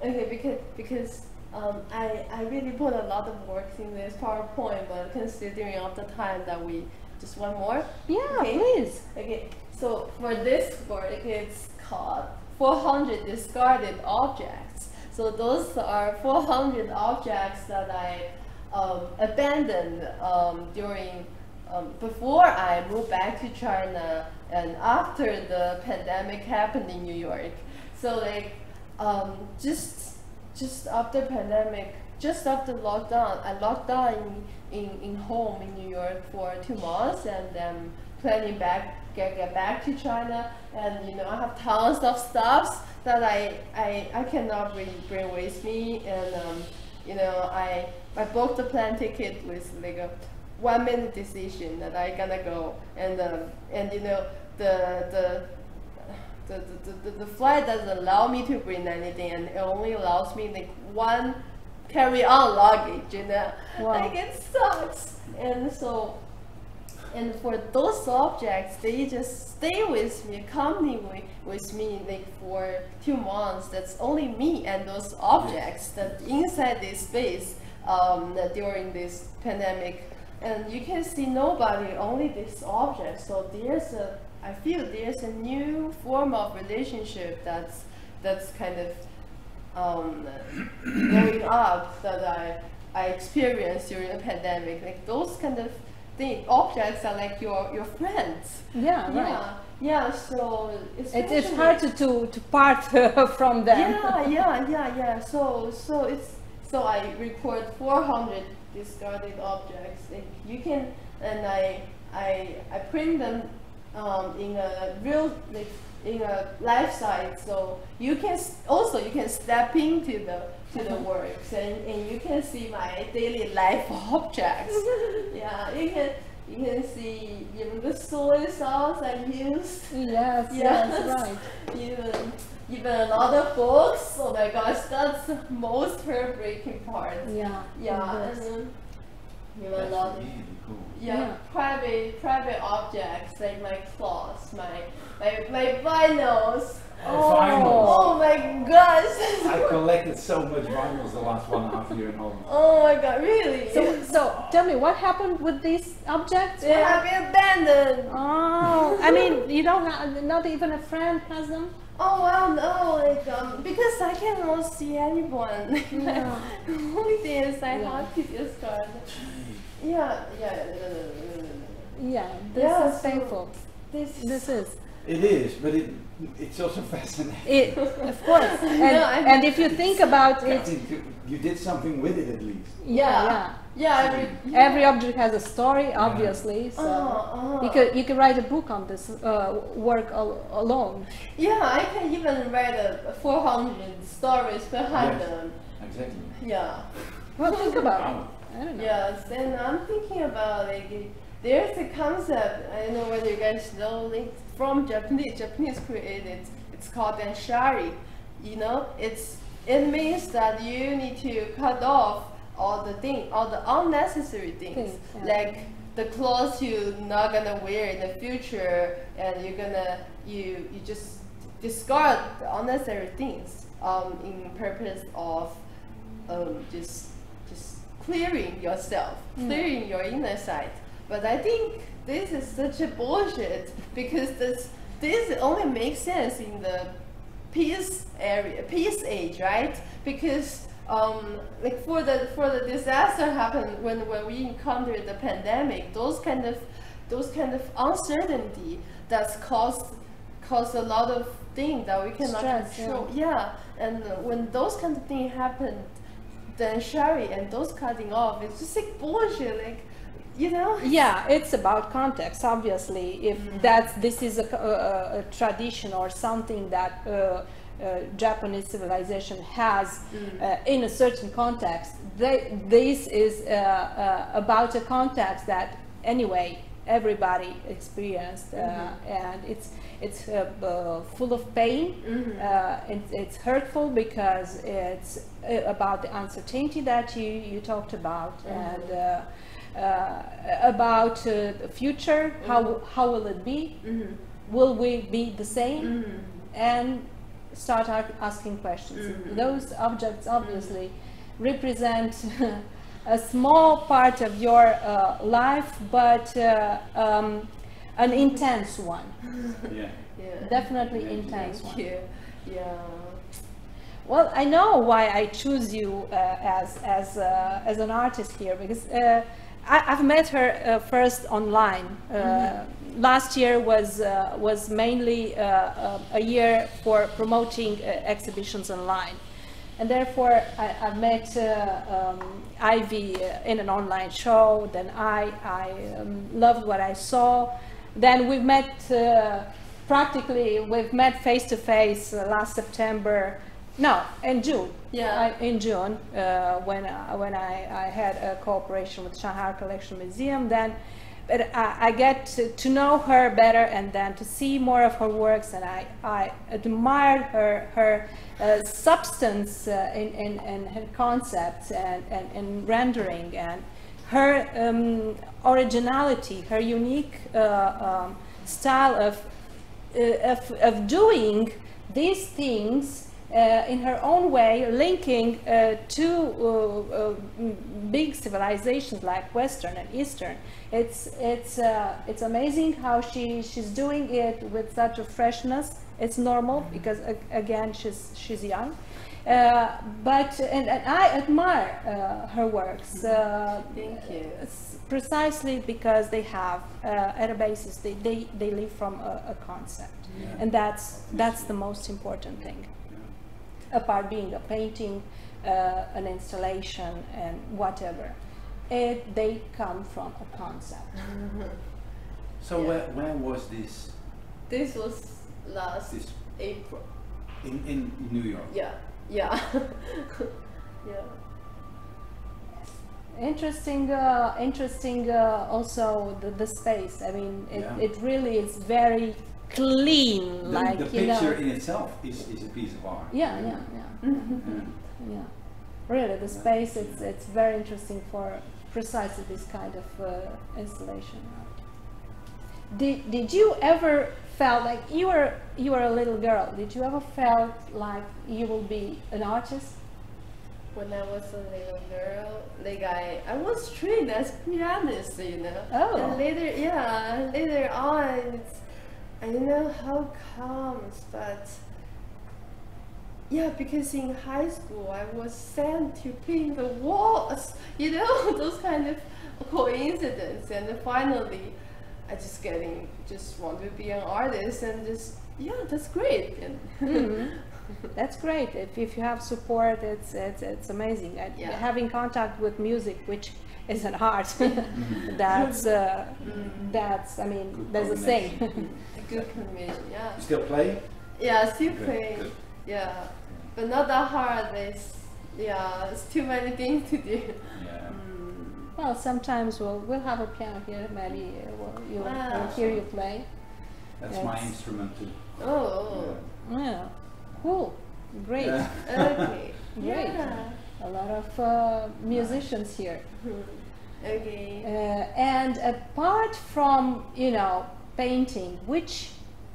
Speaker 2: Okay, because because um, I I really put a lot of work in this PowerPoint, but considering of the time that we just one more.
Speaker 1: Yeah,
Speaker 2: Okay.
Speaker 1: please.
Speaker 2: Okay, so for this work, it's called 400 discarded objects. So those are 400 objects that I um, abandoned um, during um, before I moved back to China and after the pandemic happened in New York. So like um, just just after pandemic, just after lockdown, I locked down in, in, in home in New York for two months and then planning back get, get back to China. And you know I have tons of stuffs that I, I, I cannot bring, bring with me. And um, you know I, I booked the plane ticket with like a one minute decision that I gonna go. And um, and you know the the the, the, the, the flight doesn't allow me to bring anything and it only allows me like one carry on luggage you know?
Speaker 1: Wow.
Speaker 2: like it sucks. And so and for those objects they just stay with me accompany with, with me like for two months. That's only me and those objects that inside this space um, during this pandemic. And you can see nobody only this object so there's a i feel there's a new form of relationship that's that's kind of um, going up that I, I experienced during the pandemic. Like those kind of things, objects are like your, your friends.
Speaker 1: Yeah, right.
Speaker 2: Yeah, yeah. So
Speaker 1: It, it's hard to, to, to part from them.
Speaker 2: Yeah, yeah, yeah, yeah. So so it's so I record 400 discarded objects. Like you can and I I I print them um, in a real like in a life size. So you can also you can step into the to the works and, and you can see my daily life objects. yeah, you can you can see even the soy sauce I used.
Speaker 1: Yes, yes,
Speaker 2: Yes.
Speaker 1: right.
Speaker 2: Even even a lot of books. Oh my gosh, that's the most heartbreaking part.
Speaker 1: Yeah.
Speaker 2: Yeah,
Speaker 1: it
Speaker 2: and
Speaker 1: is.
Speaker 2: then even a lot of
Speaker 3: really cool.
Speaker 2: Yeah,
Speaker 1: Yeah.
Speaker 2: private private objects like my clothes, my my my vinyls.
Speaker 3: Oh, vinyls.
Speaker 2: Oh my gosh.
Speaker 3: I collected so much vinyls the last one and a half year in Holland.
Speaker 2: oh my god, really?
Speaker 1: So, so tell me, what happened with these objects?
Speaker 2: they have been abandoned.
Speaker 1: Oh, I mean, you don't have, not even a friend has them?
Speaker 2: Oh well, no, like um, because I cannot see anyone.
Speaker 1: Yeah.
Speaker 2: the only thing is I
Speaker 1: Yeah.
Speaker 2: have to discard. Yeah, yeah. no, no, no, no, no, no.
Speaker 1: Yeah, this
Speaker 2: Yeah,
Speaker 1: is
Speaker 2: so-
Speaker 1: painful.
Speaker 2: This
Speaker 1: This is.
Speaker 3: It is, but it it's also fascinating.
Speaker 1: It, of course. And,
Speaker 2: I-
Speaker 1: and if you think about it,
Speaker 3: you, you did something with it at least.
Speaker 1: yeah, yeah.
Speaker 2: yeah. Every yeah.
Speaker 1: Every object has a story, obviously. So
Speaker 2: Oh, oh.
Speaker 1: you could you could write a book on this uh, work al- alone.
Speaker 2: Yeah, I can even write a 400 stories behind
Speaker 3: Yes.
Speaker 2: them.
Speaker 3: Exactly.
Speaker 2: Yeah.
Speaker 1: Well, think about it. I don't know.
Speaker 2: Yes, and I'm thinking about like there's a concept. I don't know whether you guys know like from Japanese. Japanese created. It's called danshari. You know, it's it means that you need to cut off all the thing, all the unnecessary things,
Speaker 1: Things, yeah.
Speaker 2: like the clothes you're not gonna wear in the future, and you're gonna you you just discard the unnecessary things um, in purpose of um, just clearing yourself, clearing your inner side. But I think this is such a bullshit because this this only makes sense in the peace area, peace age, right? Because um, like for the for the disaster happened when when we encountered the pandemic, those kind of those kind of uncertainty that's caused caused a lot of things that we cannot
Speaker 1: Stress, yeah.
Speaker 2: control. Yeah, and uh, when those kind of things happen, then Sherry and those cutting off, it's just like bullshit. Like, you know?
Speaker 1: Yeah, it's about context. Obviously, if that's this is a tradition or something that uh, uh, Japanese civilization has uh, in a certain context, they, this is uh, uh, about a context that anyway everybody experienced, uh, and it's it's uh, uh, full of pain. Uh, it's, it's hurtful because it's uh, about the uncertainty that you, you talked about and. Uh, uh, about uh, the future, how, how will it be? Will we be the same? And start ar- asking questions. Those objects obviously represent a small part of your uh, life, but uh, um, an intense one.
Speaker 3: Yeah.
Speaker 2: Yeah.
Speaker 1: Definitely
Speaker 3: Thank you.
Speaker 1: intense
Speaker 2: Thank
Speaker 1: one.
Speaker 2: you. Yeah.
Speaker 1: Well, I know why I choose you uh, as as uh, as an artist here because uh, I, I've met her uh, first online. Uh, Last year was uh, was mainly uh, uh, a year for promoting uh, exhibitions online, and therefore I, I met uh, um, Ivy uh, in an online show. Then I I um, loved what I saw. Then we met uh, practically. We've met face to face uh, last September. No, in June.
Speaker 2: Yeah.
Speaker 1: I, in June, uh, when uh, when I, I had a cooperation with Shanghai Collection Museum, then but I, I get to, to know her better and then to see more of her works, and I, I admired her her uh, substance uh, in, in, in her concepts and, and, and rendering and her um, originality, her unique uh, um, style of uh, of, of doing these things uh, in her own way, linking uh, two uh, uh, big civilizations like Western and Eastern. It's it's uh, it's amazing how she she's doing it with such a freshness. It's normal because again she's she's young. Uh, but and, and I admire uh, her works. Uh,
Speaker 2: Thank you.
Speaker 1: precisely because they have uh, at a basis they, they, they live from a, a concept and that's that's the most important thing apart being a painting uh, an installation and whatever it they come from a concept
Speaker 3: So where, where was this?
Speaker 2: This was last
Speaker 3: This-
Speaker 2: April.
Speaker 3: In, in New York.
Speaker 2: Yeah, yeah, yeah.
Speaker 1: Interesting, uh, interesting. Uh, also, the, the space. I mean, it,
Speaker 3: Yeah.
Speaker 1: it really is very clean.
Speaker 3: The,
Speaker 1: like
Speaker 3: the
Speaker 1: you know.
Speaker 3: picture in itself is, is a piece of art.
Speaker 1: Yeah, yeah, yeah,
Speaker 3: Yeah.
Speaker 1: yeah. Really, the space. It's it's very interesting for precisely this kind of uh, installation. Did Did you ever felt like you were you were a little girl? Did you ever felt like you will be an artist?
Speaker 2: When I was a little girl, like I, I was trained as pianist, you know.
Speaker 1: Oh.
Speaker 2: And later, yeah, later on, it's, I don't know how comes, but yeah, because in high school I was sent to paint the walls, you know, those kind of coincidence, and finally, I just getting just want to be an artist and just yeah, that's great. And
Speaker 1: Mhm. That's great. If, if you have support, it's it's, it's amazing. And
Speaker 2: Yeah.
Speaker 1: having contact with music, which is an art, that's uh, that's I mean
Speaker 3: Good
Speaker 1: there's a saying.
Speaker 3: Combination.
Speaker 2: a good combination, yeah.
Speaker 3: You still play?
Speaker 2: Yeah, still
Speaker 3: Good,
Speaker 2: playing.
Speaker 3: good.
Speaker 2: Yeah, but not that hard. It's yeah, it's too many things to do.
Speaker 3: Yeah.
Speaker 1: well, sometimes we'll we'll have a piano here. Maybe uh, we'll, you'll,
Speaker 2: Wow.
Speaker 1: we'll hear you play.
Speaker 3: That's my instrument too.
Speaker 2: Oh,
Speaker 1: Yeah, cool, great,
Speaker 3: Yeah.
Speaker 2: okay.
Speaker 1: Great.
Speaker 2: Yeah.
Speaker 1: a lot of uh, musicians here.
Speaker 2: Okay.
Speaker 1: Uh, and apart from you know painting, which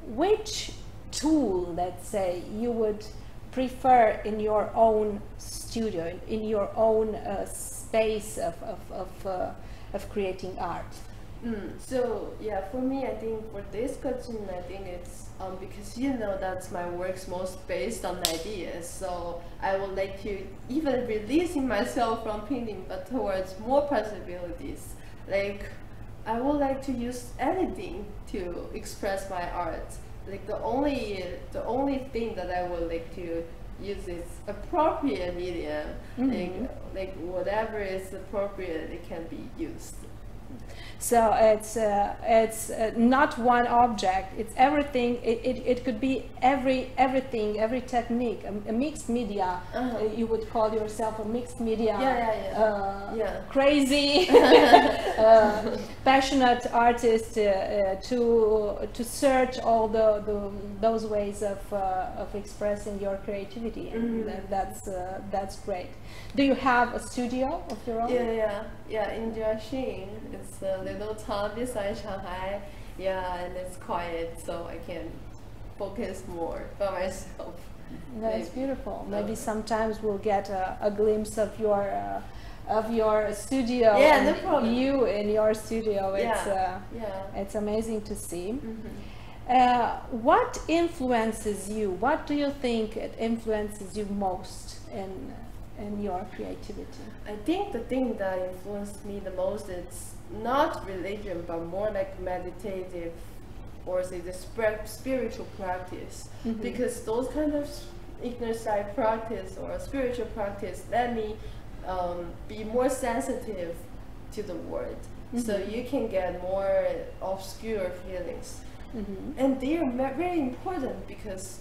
Speaker 1: which tool, let's say, you would prefer in your own studio, in, your own uh, space of of of, uh, of creating art?
Speaker 2: Mm, so yeah, for me, I think for this question, I think it's um, because you know that's my work's most based on ideas. So I would like to even releasing myself from painting, but towards more possibilities. Like I would like to use editing to express my art. Like the only the only thing that I would like to use is appropriate medium. Like mm-hmm. like whatever is appropriate, it can be used.
Speaker 1: So it's uh, it's uh, not one object. It's everything. It, it, it could be every everything, every technique. A, a mixed media.
Speaker 2: Uh-huh.
Speaker 1: Uh, you would call yourself a mixed media.
Speaker 2: Yeah, yeah, yeah.
Speaker 1: Uh,
Speaker 2: Yeah.
Speaker 1: Crazy, uh, passionate artist uh, uh, to to search all the, the those ways of uh, of expressing your creativity, and
Speaker 2: Mhm.
Speaker 1: that, that's uh, that's great. Do you have a studio of your own?
Speaker 2: Yeah, yeah, yeah. In Jiaxing, it's a little town beside Shanghai. Yeah, and it's quiet, so I can focus more by myself.
Speaker 1: That's
Speaker 2: Maybe.
Speaker 1: beautiful. Maybe sometimes we'll get a, a glimpse of your uh, of your studio.
Speaker 2: Yeah, no problem.
Speaker 1: You in your studio. It's
Speaker 2: Yeah.
Speaker 1: uh,
Speaker 2: Yeah.
Speaker 1: it's amazing to see.
Speaker 2: Mhm.
Speaker 1: Uh, what influences you? What do you think it influences you most in in your creativity?
Speaker 2: I think the thing that influenced me the most is not religion, but more like meditative, or say the spir- spiritual practice.
Speaker 1: Mhm.
Speaker 2: Because those kind of inner side practice or spiritual practice let me um, be more sensitive to the world, so
Speaker 1: Mhm.
Speaker 2: you can get more obscure feelings
Speaker 1: Mhm.
Speaker 2: and they are very important because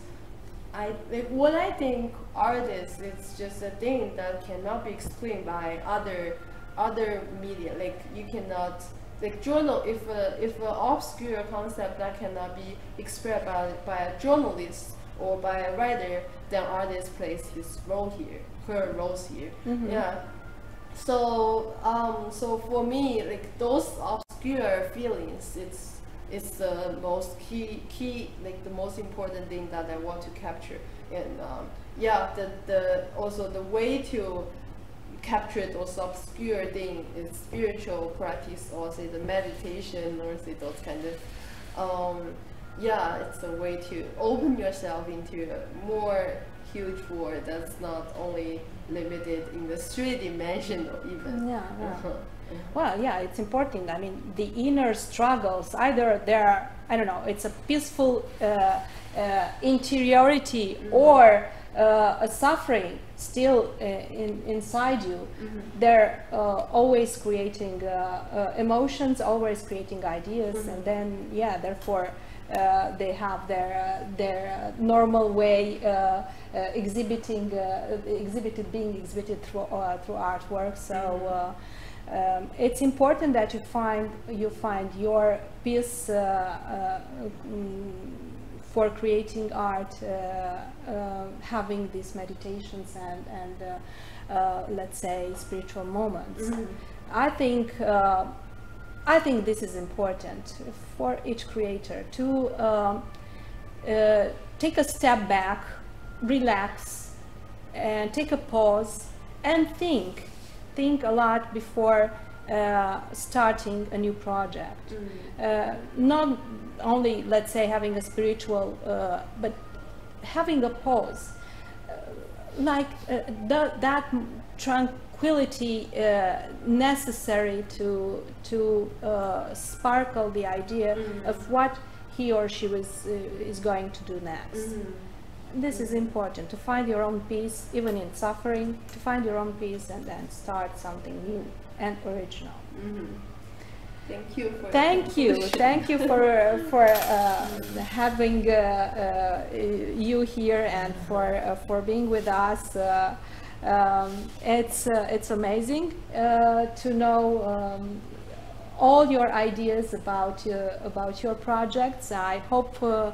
Speaker 2: I like what I think art is it's just a thing that cannot be explained by other other media. Like you cannot like journal if a if an obscure concept that cannot be expressed by, by a journalist or by a writer then artist plays his role here her roles here.
Speaker 1: Mhm.
Speaker 2: yeah. So um so for me like those obscure feelings it's it's the most key key like the most important thing that I want to capture. And um, yeah the the also the way to capture those obscure things is spiritual practice or say the meditation or say those kind of um, yeah it's a way to open yourself into a more huge world that's not only limited in the three dimensional even.
Speaker 1: Yeah, yeah. Well, yeah, it's important. I mean, the inner struggles, either they're, I don't know, it's a peaceful uh, uh, interiority or uh, a suffering still uh, in, inside you,
Speaker 2: Mm-hmm.
Speaker 1: they're uh, always creating uh, uh, emotions, always creating ideas,
Speaker 2: Mm-hmm.
Speaker 1: and then yeah, therefore uh, they have their uh, their uh, normal way uh, uh, exhibiting uh, exhibited being exhibited through uh, through artwork. So. Um, it's important that you find you find your piece uh, uh, mm, for creating art, uh, having these meditations and and uh, uh, let's say spiritual moments. I think uh, I think this is important for each creator to um, uh, take a step back, relax, and take a pause and think. Think a lot before uh, starting a new project. Uh, not only, let's say, having a spiritual, uh, but having a pause. Uh, like uh, the, that tranquility uh, necessary to to uh, sparkle the idea of what he or she was uh, is going to do next. This is important to find your own peace, even in suffering. To find your own peace and then start something new and original.
Speaker 2: Thank you for
Speaker 1: Thank you, thank you for for uh, having uh, uh, you here and for uh, for being with us. Uh, um, it's uh, it's amazing uh, to know um, all your ideas about uh, about your projects. I hope uh,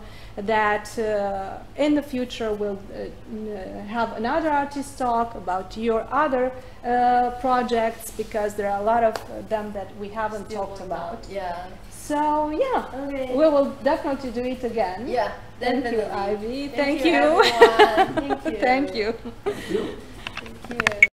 Speaker 1: that uh, in the future we'll uh, have another artist talk about your other uh, projects because there are a lot of them that we haven't
Speaker 2: Still
Speaker 1: talked
Speaker 2: not-
Speaker 1: about.
Speaker 2: Yeah.
Speaker 1: So yeah,
Speaker 2: Okay.
Speaker 1: we will definitely do it again.
Speaker 2: Yeah.
Speaker 1: Thank you. Ivy.
Speaker 2: Thank
Speaker 1: Thank
Speaker 2: you,
Speaker 1: you.
Speaker 2: everyone. Thank you.
Speaker 1: Thank you.
Speaker 2: Thank you.